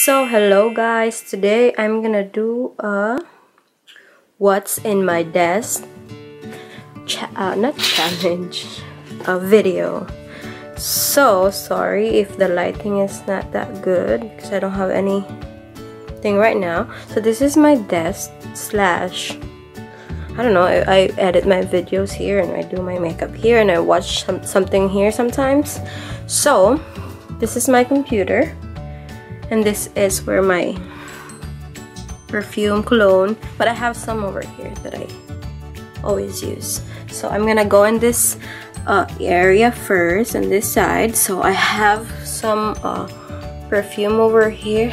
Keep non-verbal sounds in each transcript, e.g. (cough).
So hello guys, today I'm gonna do a what's in my desk, uh, not challenge, a video. So sorry if the lighting is not that good because I don't have anything right now. So this is my desk slash I don't know, I, I, edit my videos here and I do my makeup here and I watch some, something here sometimes. So, this is my computer and this is where my perfume cologne, but I have some over here that I always use. So I'm gonna go in this uh, area first on this side. So I have some uh, perfume over here.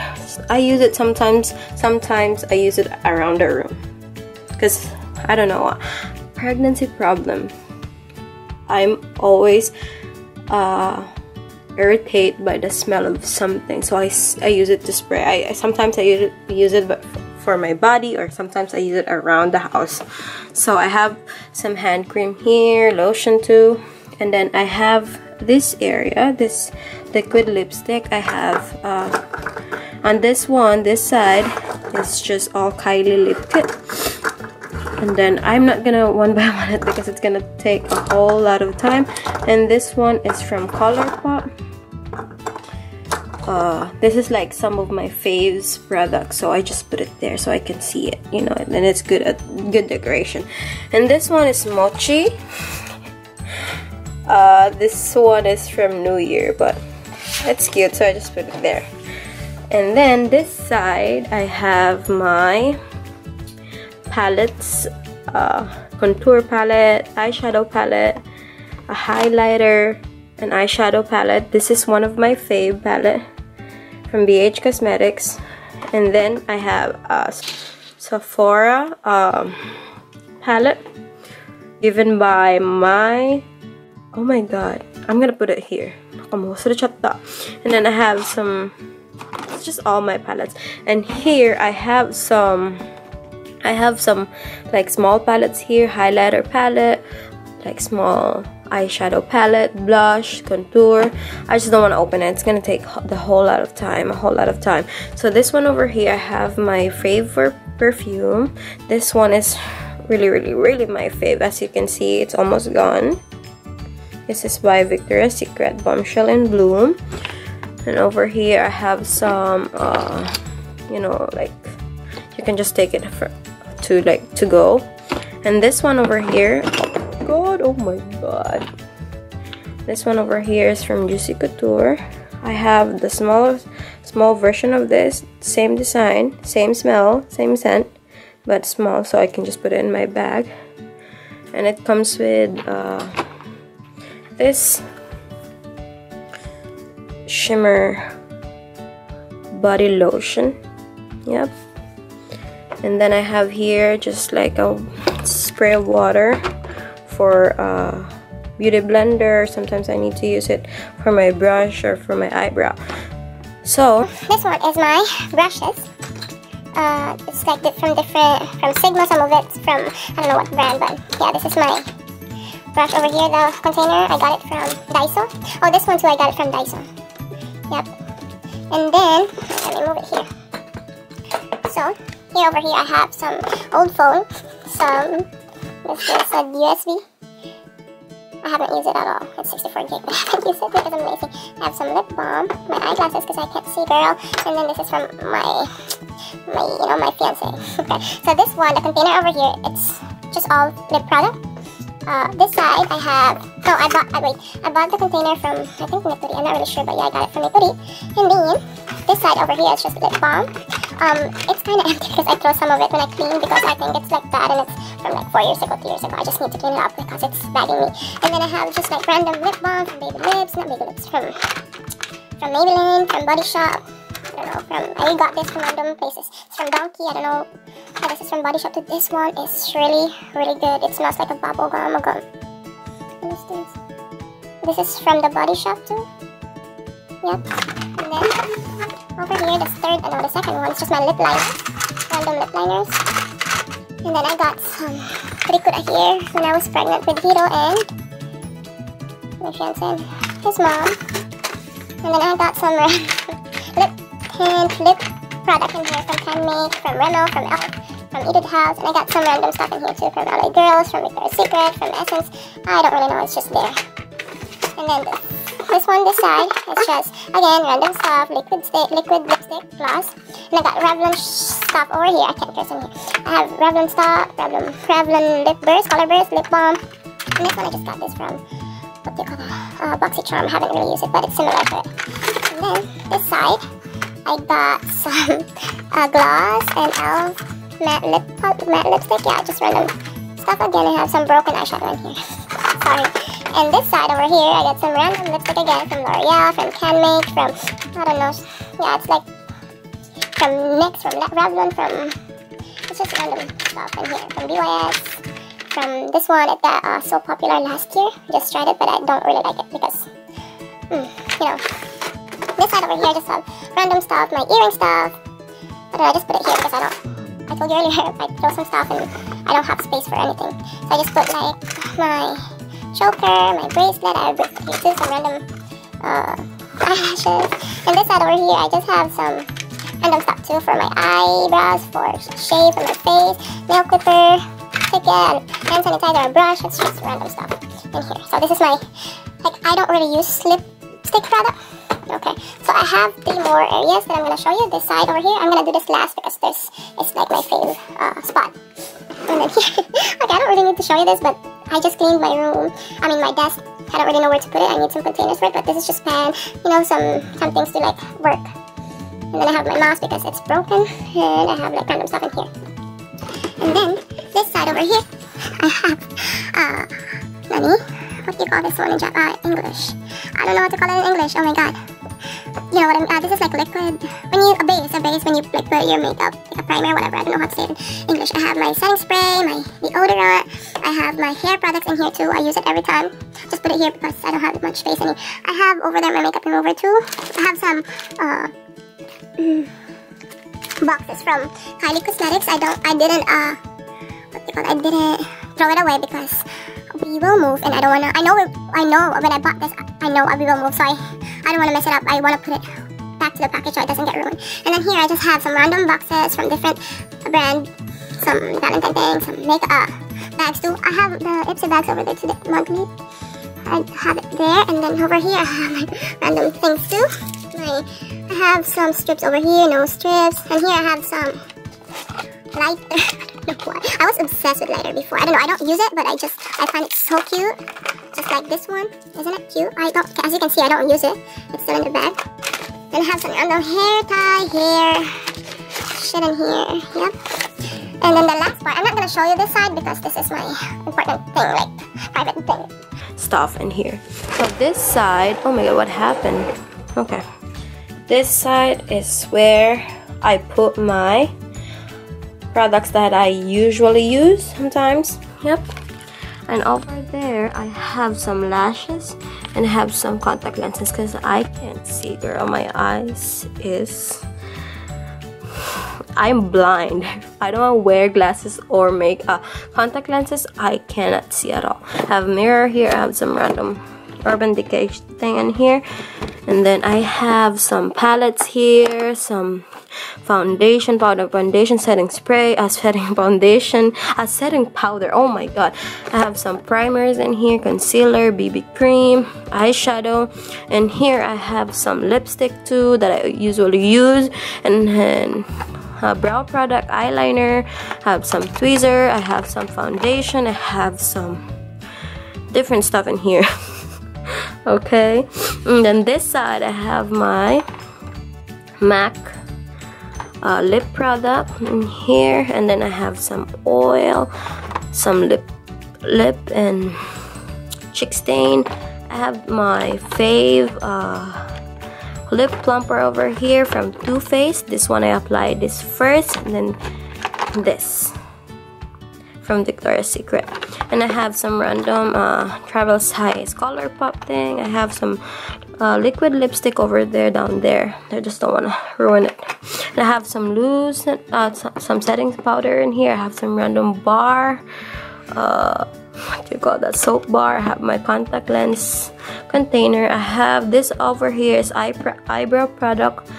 I use it sometimes, sometimes I use it around the room because I don't know, pregnancy problem. I'm always uh, irritated by the smell of something, so I, I use it to spray. I, sometimes I use it, use it but for my body, or sometimes I use it around the house. So I have some hand cream here, lotion too, and then I have this area, this liquid lipstick. I have uh, on this one, this side, it's just all Kylie lip kit and then I'm not gonna (laughs) one by one it because it's gonna take a whole lot of time and this one is from Colourpop uh, this is like some of my faves products so I just put it there so I can see it you know and then it's good at good decoration. And this one is Mochi. Uh, this one is from New Year but it's cute so I just put it there. And then this side I have my palettes uh, contour palette eyeshadow palette a highlighter an eyeshadow palette. This is one of my fave palette from BH Cosmetics and then I have a Sephora um, palette given by my oh my god I'm gonna put it here. And then I have some it's just all my palettes. And here I have some I have some like small palettes here, highlighter palette, like small eyeshadow palette, blush, contour. I just don't want to open it. It's going to take the whole lot of time, a whole lot of time. So this one over here, I have my favorite perfume. This one is really, really, really my fave. As you can see, it's almost gone. This is by Victoria's Secret Bombshell in Bloom. And over here, I have some, uh, you know, like, you can just take it for, to like to go and this one over here god. Oh my god. This one over here is from Juicy Couture. I have the small small version of this. Same design same smell same scent but small so I can just put it in my bag. And it comes with uh, this shimmer body lotion. Yep. And then I have here just like a spray of water for uh, beauty blender. Sometimes I need to use it for my brush or for my eyebrow. So this one is my brushes. Uh, it's like from different from Sigma. Some of it's from I don't know what brand but yeah this is my brush over here the container. I got it from Daiso. Oh this one too I got it from Daiso. Yep. And then let me move it here. So here over here I have some old phone, some, this is a USB. I haven't used it at all. It's 64 gig, I haven't used it lazy. I have some lip balm, my eyeglasses because I can't see girl, and then this is from my, my, you know, my fiance. (laughs) okay, so this one, the container over here, it's just all lip product. Uh, this side I have, no I bought, uh, wait, I bought the container from, I think Nitori, I'm not really sure, but yeah I got it from Nitori. And then, this side over here is just lip balm. Um, it's kind of empty because I throw some of it when I clean because I think it's like bad and it's from like 4 years ago, 2 years ago. I just need to clean it up because it's bagging me. And then I have just like random lip balm from Baby Lips, not Baby Lips, from, from Maybelline, from Body Shop. I don't know, from, I got this from random places. It's from Donki, I don't know. This is from Body Shop to this one. is really, really good. It smells like a bubble gum, a gum. This? this is from the Body Shop too. Yep. Over here, the third, and no, the second one is just my lip liner, random lip liners. And then I got some Ricura here when I was pregnant with Hiro and my fiance his mom. And then I got some (laughs) lip hint lip product in here from Canmake, from Remo, from Elf, from Etude House, and I got some random stuff in here too from LA Girls, from Victoria's Secret, from Essence. I don't really know, it's just there. And then this, this one, this side, It's just, again, random stuff, liquid stick, liquid lipstick, gloss. And I got Revlon stuff over here, I can't curse in here. I have Revlon stuff, Revlon, Revlon lip burst, color burst, lip balm. And this one, I just got this from, what do you call that? Uh, BoxyCharm, I haven't really used it, but it's similar to it. And then, this side, I got some uh, gloss and e.l.f. matte lip matte lipstick. Yeah, just random stuff again. I have some broken eyeshadow in here. (laughs) Sorry. And this side over here, I got some random lipstick again from L'Oreal, from Canmake, from, I don't know, yeah, it's like from NYX, from Revlon, from, it's just random stuff in here. From BYS, from this one that uh, so popular last year. Just tried it, but I don't really like it because, mm, you know, this side over here I just have random stuff, my earring stuff. But I just put it here because I don't, I told you earlier, (laughs) I throw some stuff and I don't have space for anything. So I just put like my choker, my bracelet, I have some random uh, eyelashes. And this side over here, I just have some random stuff too for my eyebrows, for shape, for my face, nail clipper, ticket, hand sanitizer, and brush. It's just random stuff in here. So this is my, like, I don't really use lipstick product. Okay, so I have three more areas that I'm going to show you. This side over here, I'm going to do this last because this is like my favorite uh, spot. And then (laughs) here, okay, I don't really need to show you this, but I just cleaned my room, I mean my desk. I don't really know where to put it. I need some containers for it, but this is just pan, you know, some, some things to like work. And then I have my mouse because it's broken, and I have like random stuff in here. And then this side over here, (laughs) I have, uh, Nani? What do you call this one in uh, English? I don't know what to call it in English. Oh my god you know what I mean? Uh, this is like liquid. When you, a base, a base when you like put your makeup, like a primer, whatever. I don't know how to say it in English. I have my setting spray, my deodorant. I have my hair products in here too. I use it every time. Just put it here because I don't have much space here. I have over there my makeup remover too. I have some uh, boxes from Kylie Cosmetics. I don't, I didn't, uh, what do you call it? I didn't throw it away because we will move and I don't wanna, I know, I know when I bought this, I know we will move, so I, I don't wanna mess it up. I wanna put it back to the package so it doesn't get ruined. And then here I just have some random boxes from different brand, some Valentine things, some makeup uh, bags too. I have the Ipsy bags over there to the monthly. I have it there, and then over here (laughs) I have like random things too. My, I have some strips over here, no strips, and here I have some lighter. (laughs) I was obsessed with lighter before. I don't know. I don't use it, but I just I find it so cute. Just like this one. Isn't it cute? I don't. As you can see, I don't use it. It's still in the bag. Then I have some random hair tie, here. shit in here. Yep. And then the last part, I'm not gonna show you this side because this is my important thing, like private thing. Stuff in here. So this side, oh my god, what happened? Okay. This side is where I put my products that I usually use sometimes. Yep. And over there, I have some lashes and have some contact lenses because I can't see, girl. My eyes is... (sighs) I'm blind. I don't wear glasses or make uh, contact lenses. I cannot see at all. I have a mirror here. I have some random Urban Decay thing in here. And then I have some palettes here, some foundation powder, foundation setting spray, a setting (laughs) foundation, a setting powder. Oh my god. I have some primers in here, concealer, BB cream, eyeshadow. And here I have some lipstick too that I usually use. And then a brow product, eyeliner, I have some tweezer, I have some foundation, I have some different stuff in here. (laughs) okay and then this side I have my MAC uh, lip product in here and then I have some oil some lip lip and cheek stain I have my fave uh, lip plumper over here from Too Faced this one I applied this first and then this from Victoria's Secret. And I have some random uh, travel size color pop thing. I have some uh, liquid lipstick over there down there. I just don't want to ruin it. And I have some loose, uh, some setting powder in here. I have some random bar. Uh, what do you call that? Soap bar. I have my contact lens container. I have this over here is eyebrow, product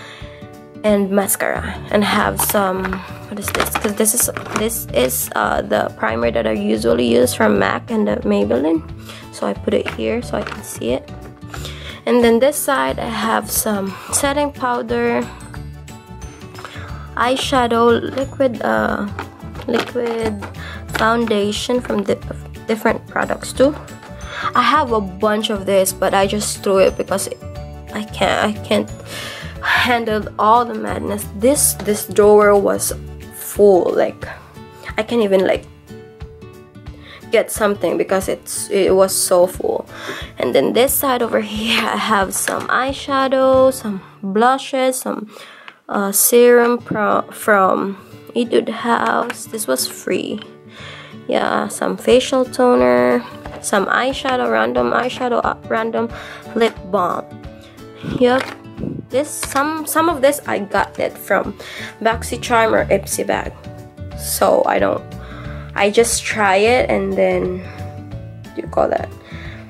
and mascara and have some what is this because this is this is uh, the primer that I usually use from MAC and the Maybelline so I put it here so I can see it and then this side I have some setting powder eyeshadow liquid uh, liquid foundation from the different products too. I have a bunch of this but I just threw it because I can't I can't handle all the madness. This this drawer was full like I can't even like get something because it's it was so full and then this side over here (laughs) I have some eyeshadow some blushes some uh, serum from Etude House. This was free. Yeah some facial toner some eyeshadow random eyeshadow uh, random lip balm. Yep this some some of this I got it from BoxyCharm or Ipsy bag. So I don't I just try it and then you call that.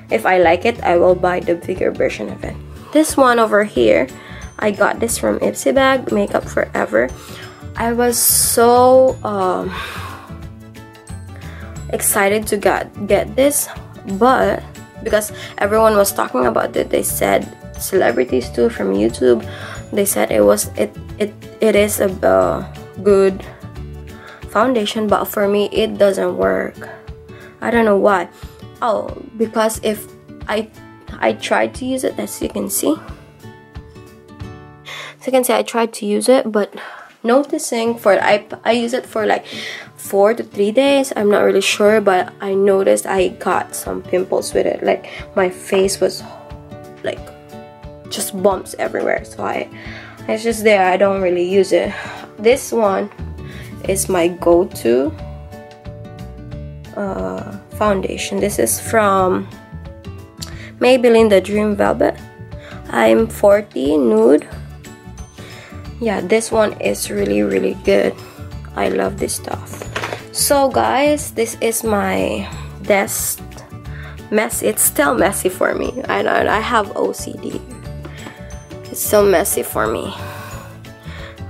If I like it I will buy the bigger version of it. This one over here I got this from Ipsy bag makeup forever. I was so um, excited to get get this but because everyone was talking about it they said celebrities too from youtube they said it was it it it is a uh, good foundation but for me it doesn't work. I don't know why. Oh because if i i tried to use it as you can see. So you can see i tried to use it but noticing for I, I use it for like four to three days. I'm not really sure but i noticed i got some pimples with it. Like my face was like just bumps everywhere. So i it's just there. I don't really use it. This one is my go-to uh, foundation. This is from Maybelline the Dream Velvet. I'm 40 nude. Yeah this one is really really good. I love this stuff. So guys this is my desk mess. It's still messy for me. I know I have OCD it's still messy for me.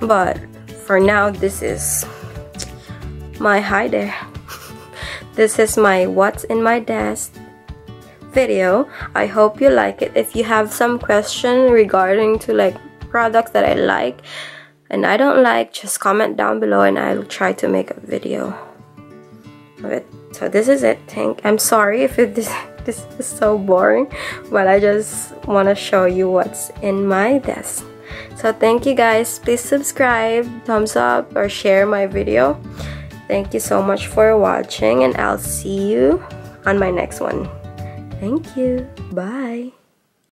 But for now this is my hi there this is my what's in my desk video I hope you like it if you have some question regarding to like products that I like and I don't like, just comment down below and I'll try to make a video of it. So this is it. Thank I'm sorry if it, (laughs) this, this is so boring, but I just want to show you what's in my desk. So thank you guys. Please subscribe, thumbs up, or share my video. Thank you so much for watching and I'll see you on my next one. Thank you. Bye.